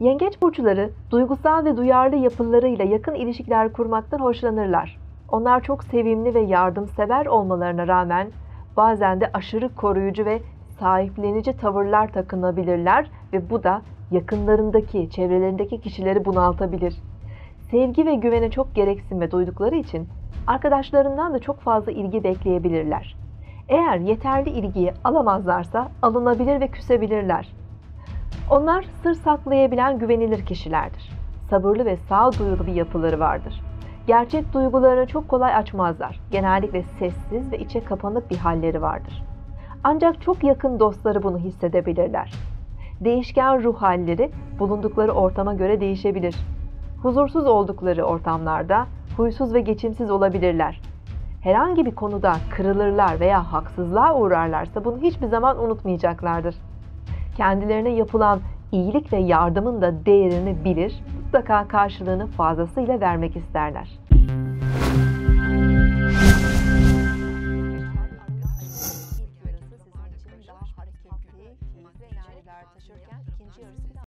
Yengeç burçları duygusal ve duyarlı yapılarıyla yakın ilişkiler kurmaktan hoşlanırlar. Onlar çok sevimli ve yardımsever olmalarına rağmen bazen de aşırı koruyucu ve sahiplenici tavırlar takınabilirler ve bu da yakınlarındaki, çevrelerindeki kişileri bunaltabilir. Sevgi ve güvene çok gereksinme duydukları için arkadaşlarından da çok fazla ilgi bekleyebilirler. Eğer yeterli ilgiyi alamazlarsa alınabilir ve küsebilirler. Onlar sır saklayabilen güvenilir kişilerdir. Sabırlı ve sağduyulu bir yapıları vardır. Gerçek duygularını çok kolay açmazlar. Genellikle sessiz ve içe kapanık bir halleri vardır. Ancak çok yakın dostları bunu hissedebilirler. Değişken ruh halleri bulundukları ortama göre değişebilir. Huzursuz oldukları ortamlarda huysuz ve geçimsiz olabilirler. Herhangi bir konuda kırılırlar veya haksızlığa uğrarlarsa bunu hiçbir zaman unutmayacaklardır kendilerine yapılan iyilik ve yardımın da değerini bilir, mutlaka karşılığını fazlasıyla vermek isterler.